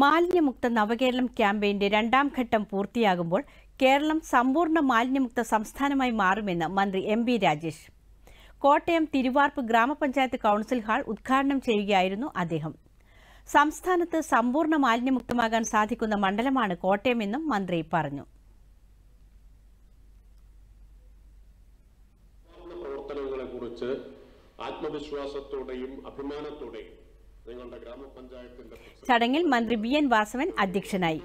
മാലിന്യമുക്ത നവകേരളം ക്യാമ്പയിന്റെ രണ്ടാം ഘട്ടം പൂർത്തിയാകുമ്പോൾ കേരളം സമ്പൂർണ മാലിന്യമുക്ത സംസ്ഥാനമായി മാറുമെന്ന് മന്ത്രി എം ബി രാജേഷ്. കോട്ടയം തിരുവാർപ്പ് ഗ്രാമപഞ്ചായത്ത് കൗൺസിൽ ഹാൾ ഉദ്ഘാടനം ചെയ്യുകയായിരുന്നു അദ്ദേഹം. സംസ്ഥാനത്ത് സമ്പൂർണ മാലിന്യമുക്തമാകാൻ സാധിക്കുന്ന മണ്ഡലമാണ് കോട്ടയമെന്നും മന്ത്രി പറഞ്ഞു. ആത്മവിശ്വാസത്തോടെയും അഭിമാനത്തോടെയും ചടങ്ങിൽ മന്ത്രി ബി എൻ വാസവൻ അധ്യക്ഷനായി.